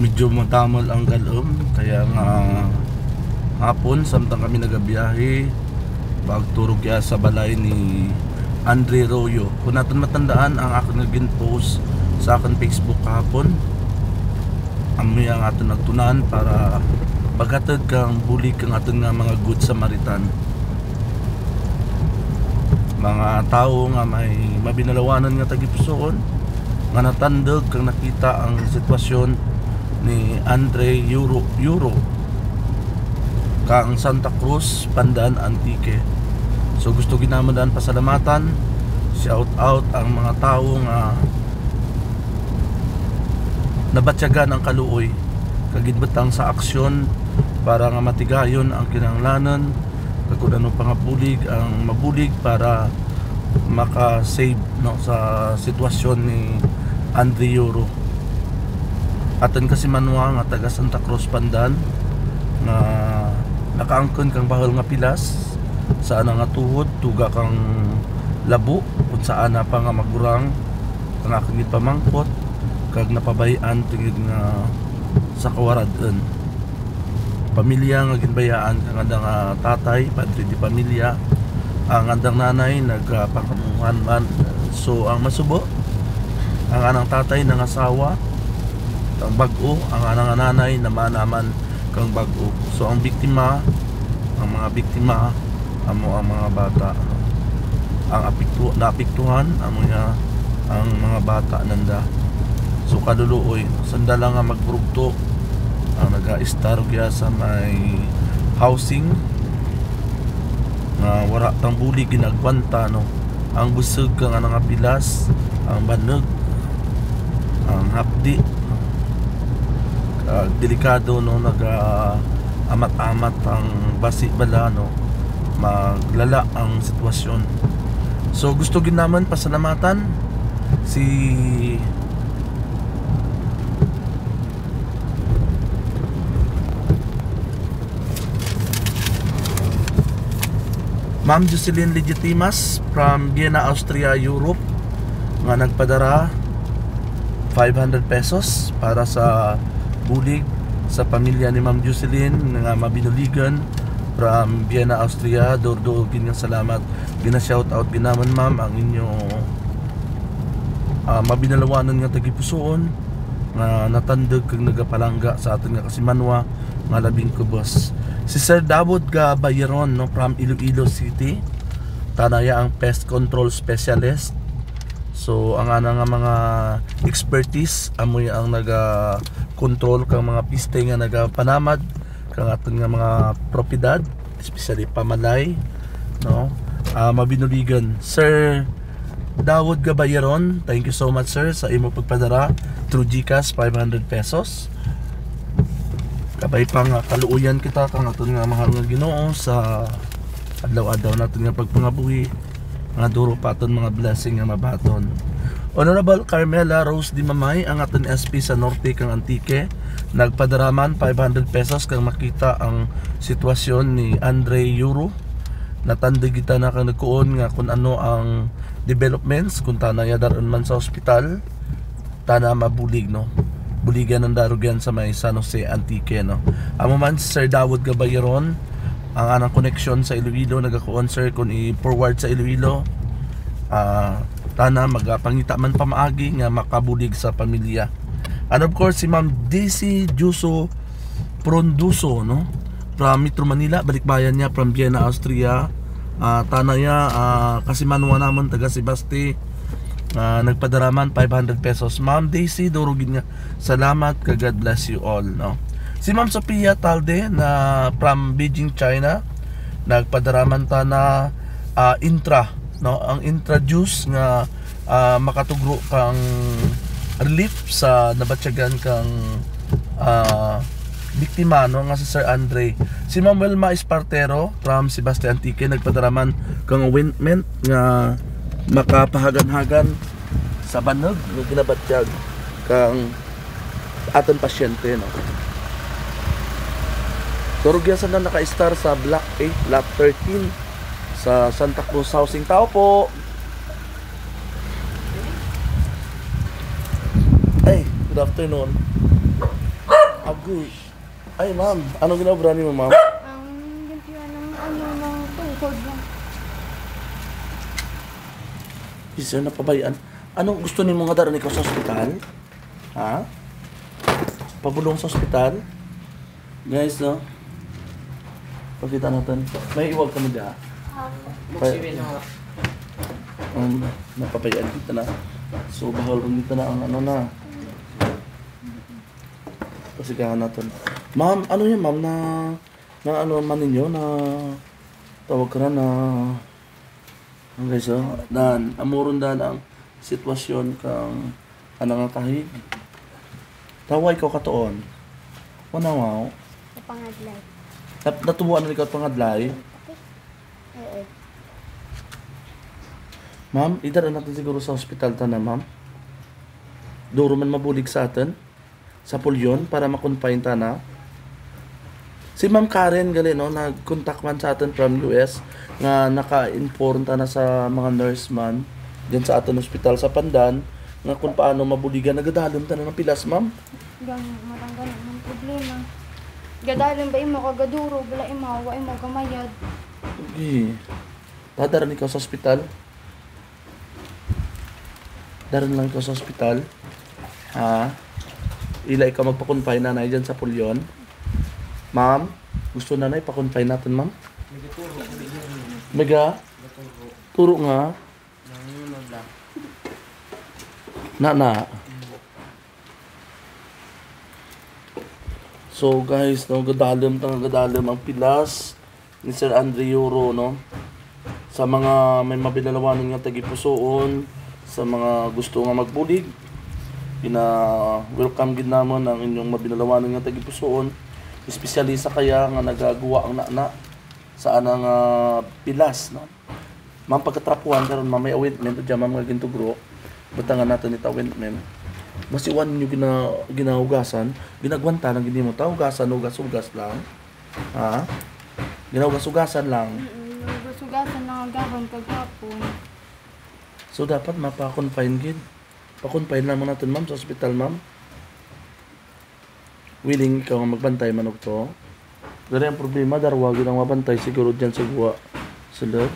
medyo matamol ang galom kaya nga hapon samtang kami nagabiyahe pagturog ya sa balay ni Andre Royo. Kung natin matandaan ang aking naging post sa aking Facebook kahapon amoy ang aton nagtunan para paghatod kang bulig kang aton nga mga good Samaritan. Mga tao nga may mabinalawanan nga tagipusoon nga natandog kang nakita ang sitwasyon ni Andre Euro Euro. Kang Santa Cruz Pandan Antique. So gusto ginamadan pasalamatan. Shout out ang mga tao nga nabatyagan ang kaluoy. Kagidbutang sa aksyon para nga matigayon ang kinanglanan. Kagud ano pangabulig ang mabulig para maka-save no sa sitwasyon ni Andre Euro aton kasi manwa nga taga Santa Cruz Pandan nga nakaangkon kang bahol nga pilas sa ana nga tuhod tuga kang labo kung saan na pa nga magurang ang aking pamangkot kag napabayan tingid nga sa kawaradon pamilya nga ginbayaan kang andang uh, tatay padre di pamilya ang andang nanay nagpakamuhan man. So ang masubo ang anang tatay ng asawa ang bag-o ang anang nanay naman naman kang bag-o. So ang biktima ang mga biktima amo ang mga bata. Ang apiktu naapiktuhan amo niya ang mga bata nanda. So kaluluoy sandala nga magprugto ang naga-star sa may housing nga wara tang buli ginagwanta no? Ang busog kang nga pilas ang banog ang hapdi uh, delikado no naga amat-amat ang basi bala no maglala ang sitwasyon. So gusto gin naman pasalamatan si Ma'am Jocelyn Legitimas from Vienna, Austria, Europe nga nagpadara 500 pesos para sa bulig sa pamilya ni Ma'am Jocelyn nga mabinuligan from Vienna, Austria. Dordo ginyang salamat. Gina shout out ginaman ma'am ang inyo uh, mabinalawanan nga tagipusoon nga natandog kag nagapalangga sa aton nga kasimanwa nga labing kubos si Sir Davod ga Bayeron no from Iloilo City tanaya ang pest control specialist so ang ana nga mga expertise amoy ang naga control kang mga piste nga naga panamad kang aton nga mga propiedad especially pamalay no? Uh, mabinuligan Sir Dawod Gabayeron thank you so much sir sa imo pagpadara through GCash 500 pesos. Kabay pang kaluuyan kita kang aton nga nga Ginoo sa adlaw-adlaw naton nga pagpangabuhi nga duro pa aton mga blessing nga mabaton. Honorable Carmela Rose Di Mamay ang aton SP sa Norte kang Antique. Nagpadaraman 500 pesos kang makita ang sitwasyon ni Andre Euro natandig kita na kang nagkuon nga kung ano ang developments kung tanaya daron man sa ospital tana mabulig no? Buligan ng darugyan sa may San Jose Antique no. Amo man si Sir Dawud Gabayeron ang anang connection sa Iloilo nagakuon sir kung i-forward sa Iloilo. Uh, tana magapangita man pamaagi nga makabulig sa pamilya. And of course si Ma'am DC Juso Pronduso no? From Metro Manila balikbayan niya from Vienna Austria. Uh, tanaya uh, kasi manwa namon taga Sebasti uh, nagpadaraman 500 pesos. Ma'am Daisy durugin nga salamat ka God bless you all no si Ma'am Sophia Talde na from Beijing China nagpadaraman ta na uh, intra no? Ang introduce nga uh, makatugro kang relief sa nabatyagan kang uh, biktima no? Nga si Sir Andre. Si Ma'am Wilma Espartero from Sebastian Tique nagpadaraman kang ointment nga makapahagan-hagan sa banog nga ginabatyag kang aton pasyente no Turugyasan na naka-star sa Block 8, Lot 13 sa Santa Cruz Housing. Tao po! Ay, good afternoon. Agoy. Ay, ma'am. Anong ginabra ni mo, ma'am? Ang gintiwan ng ano ng tungkod lang. Sir, napabayaan. Anong gusto ni mga daran ikaw sa ospital? Ha? Pabulong sa ospital? Guys, no? Pakita natin. May iwag kami dyan. Um, napabayaan dito na. So, bahal rin dito na ang ano na. Pasigahan natin. Ma'am, ano yan, ma'am, na, na ano man ninyo, na tawag ka na na Okay, so, dan, amuron dan ang sitwasyon kang anang kahig. Taway ko katoon. Sa pangadlay. Nat natubuan na ikaw at pangadlay. Oo. Ma'am, idara natin siguro sa hospital ta na, ma'am. Duro man mabulig sa atin. Sa pulyon para makonfine ta na. Si Ma'am Karen gali no, nag-contact man sa atin from US nga naka-inform ta na sa mga nurse man diyan sa atin hospital sa Pandan nga kung paano mabuligan nagadalom ta na ng pilas, ma'am. Gang matanggal ng problema. Gadalon ba imo kagaduro bala imo wa imo gamayad. Okay. Dadaran ikaw sa ospital? Daran lang ikaw sa ospital? Ha? Ila ikaw magpa-confine na dyan sa pulyon? Ma'am? Gusto na na ipa-confine natin, ma'am? Mega? Turo nga? Na na. So guys, no, gadalim tang gadalim ang pilas ni Sir Andre Euro, no? Sa mga may mabinalawanan nga tagipusoon, sa mga gusto nga magbulig, ina welcome gid namon ang inyong mabinalawanan nga tagipusoon, especially sa kaya nga nagagawa ang nana sa anang ah, pilas, no? Ma'am pagkatrapuhan karon ma'am may ointment dyan ma'am nga gintugro. Butangan natin ito ointment. Basi one nyo gina, ginahugasan, ginagwanta ng gini mo ta, hugasan, hugas-hugas lang. Ha? Ginahugas-hugasan lang. Mm, Sugasan na gabon kagapon. So dapat mapa-confine gid. Pa-confine lang mo natin ma'am sa ospital ma'am. Willing nga magbantay man og to. Dari ang problema darwa gid ang mabantay siguro diyan sa guwa. Sulod.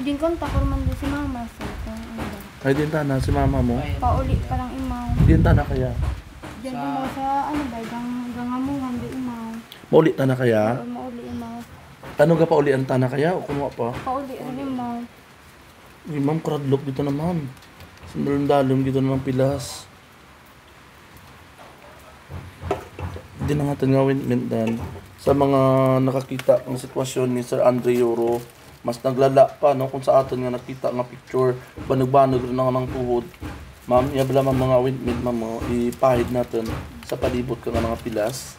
Din kontak ko man din si mama sa kung ano. Kay din tana si mama mo. Pauli pa lang imaw. Din tana kaya. Diyan mo sa ano ba gang gangamuhan di imaw. Mauli tana kaya. O mauli imaw. Ano ga pa uli ang tana kaya o kumuha pa? Pauli rin imaw. Ay, ma'am, kradlok dito na, ma'am. Sandalong-dalom dito na ng pilas. Hindi na natin gawin mindan. Sa mga nakakita ng sitwasyon ni Sir Andre Euro, mas naglala pa, no? Kung sa atin nga nakita nga picture, banog-banog rin nga ng tuhod. Ma'am, yabla man mga windmill, ma'am, mo, ipahid natin sa palibot ka nga mga pilas.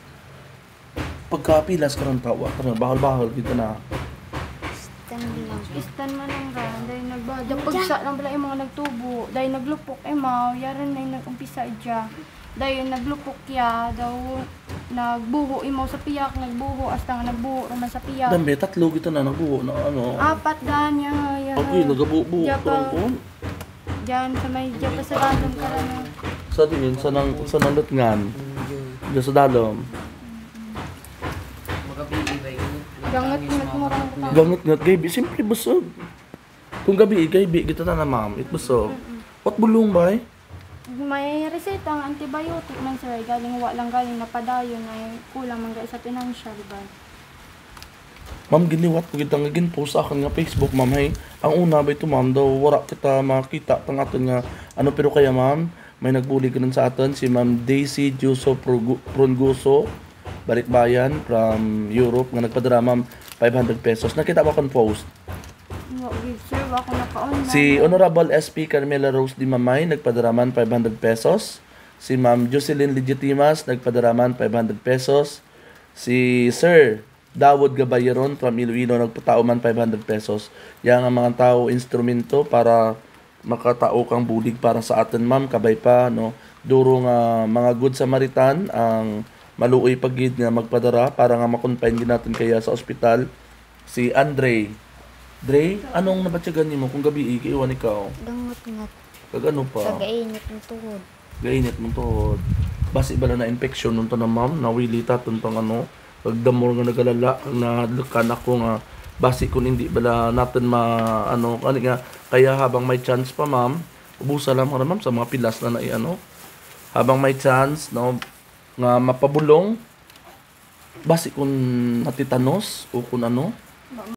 Pagka pilas ka ng tawa, ka bahal-bahal dito na. Istan man ang ra, dahil nagbada. Pagsa lang pala yung mga nagtubo, dahil naglupok emaw, yaran na yung nagumpisa dya. Dahil naglupok ya, daw nagbuho imaw sa piyak, nagbuho, hasta nga nagbuho naman sa piyak. Dambe, tatlo gito na nabuo na ano. Apat ya. Okay, nagabuo-buo Ya ka pa. rin po. Diyan sa may, diyan pa sa random ka lang. Sa tingin, sa nang, sa nang lutngan. Diyan sa dalom. Gangat ngat mo butang. Gangat ngat gaybi, simpre busog. Kung gabi, gaybi, kita na ma'am, it busog. What bulong ba eh? May reseta ang antibiotic man sir, galing wa lang galing napadayon ay kulang man sa financial ba. Ma'am, giniwat ko kita nga ginpost sa akin nga Facebook, ma'am, hey. Ang una ba ito, ma'am, daw, wala kita makita pang atin nga, ano pero kaya, ma'am, may nagbuli ka nun sa atin, si ma'am Daisy Juso Prunguso, Balikbayan, from Europe, nga nagpadara, ma'am, 500 pesos. Nakita ba kang post? Gid sir, wa ko naka-online. Si Honorable SP Carmela Rose Di Mamay, nagpadaraman 500 pesos. Si Ma'am Jocelyn Legitimas, nagpadaraman 500 pesos. Si Sir Dawod Gabayeron from Iloilo, nagpatao man 500 pesos. Yan ang mga tao instrumento para makatao kang bulig para sa atin, ma'am. Kabay pa, no? Duro nga mga good Samaritan ang maluoy pagid nga magpadara para nga makonfine din natin kaya sa ospital. Si Andre, Dre, anong nabatsyagan mo kung gabi ikiwan ikaw? Dangot ngat Kag ano pa? gainit ng tuhod. Gainit mong tuhod. basi bala na infection nunto na ma'am nawili ta tuntong ano pagdamor nga nagalala na lukan ako nga basi kung hindi bala natin ma ano kani nga kaya habang may chance pa ma'am ubusa lang mo na ma'am sa mga pilas na nai ano. Habang may chance no nga mapabulong basi kung natitanos o kung ano